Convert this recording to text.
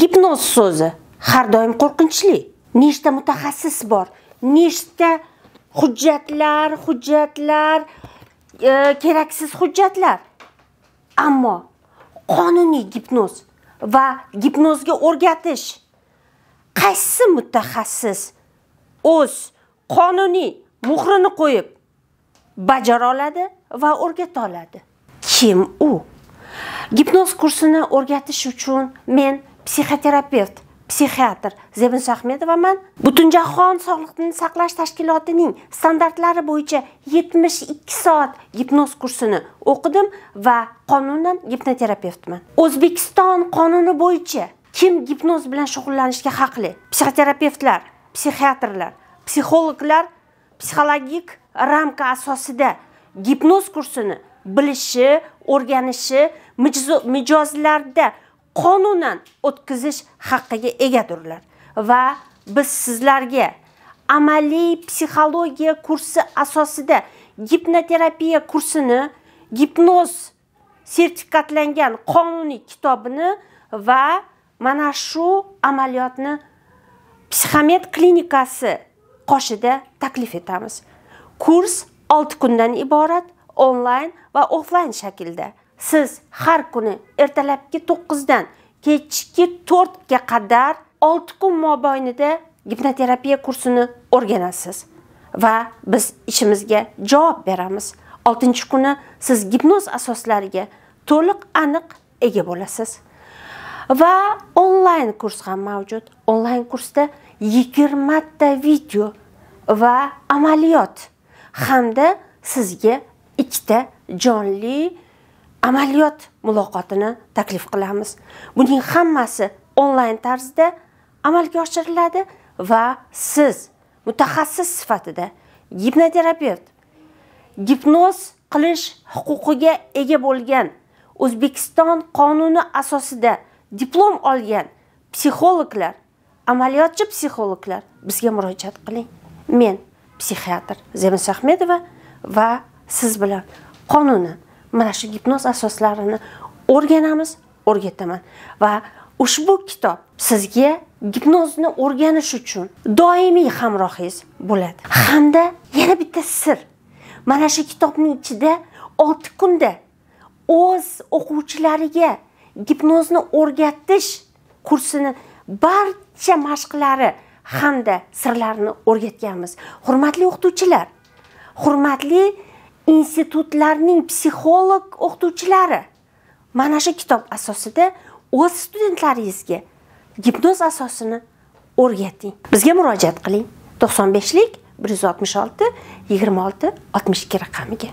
gipnoz so'zi. Har doim qo'rqinchli. Nechta mutaxassis bor. Nechta hujjatlar hujjatlar e, keraksiz hujjatlar. Ammo qonuniy gipnoz va gipnozga o'rgatish qaysi mutaxassis o'z qonuniy muhrini qo'yib bajara oladi va o'rgata oladi? Kim u? Gipnoz kursini o'rgatish uchun men psixoterapevt psixiatr zebin ahmedovaman butunjahon sog'liqni saqlash tashkilotining standartlari bo'yicha 72 soat gipnoz kursini o'qidim va qonunan gipnoterapevtman o'zbekiston qonuni bo'yicha kim gipnoz bilan shug'ullanishga haqli? Psixoterapevtlar psixiatrlar psixologlar psixologik ramka asosida gipnoz kursini bilishi o'rganishi mijozlarda qonunan o'tkazish haqqiga egadirlar. Va biz sizlarga amaliy psixologiya kursi asosida gipnoterapiya kursini gipnoz sertifikatlangan qonuniy kitobini va mana shu amaliyotni psixomet klinikasi qoshida taklif etamiz. Kurs 6 kundan iborat onlayn va offlayn shaklda. Siz har kuni ertalabki 9 dan kechki 4 ga qadar 6 kun mobaynida gipnoterapiya kursini o'rganasiz va biz ishimizga javob beramiz. 6 kuni siz gipnoz asoslariga to'liq aniq ega bo'lasiz. Va onlayn kurs ham mavjud. Onlayn kursda 20 ta video va amaliyot hamda sizga ikkita jonli amaliyot muloqotini taklif qilamiz. Buning hammasi onlayn tarzda amalga oshiriladi va siz mutaxassis sifatida gipnoterapevt gipnoz qilish huquqiga ega bo'lgan o'zbekiston qonuni asosida diplom olgan psixologlar amaliyotchi psixologlar bizga murojaat qiling. Men psixiatr zemis ahmedova va siz bilan qonunan mana shu gipnoz asoslarini o'rganamiz o'rgataman. Va ushbu kitob sizga gipnozni o'rganish uchun doimiy hamrohingiz bo'ladi. Hamda yana bitta sir. Mana shu kitobning ichida 6 kunda o'z o'quvchilariga gipnozni o'rgatish kursini barcha mashqlari hamda sirlarini o'rgatganmiz. Hurmatli o'qituvchilar hurmatli institutlarning psixolog o'qituvchilari. Mana shu kitob asosida o'z studentlaringizga gipnoz asosini o'rgating. Bizga murojaat qiling. To'qson beshlik bir yuz oltmish olti yigirma olti oltmish ikki raqamiga.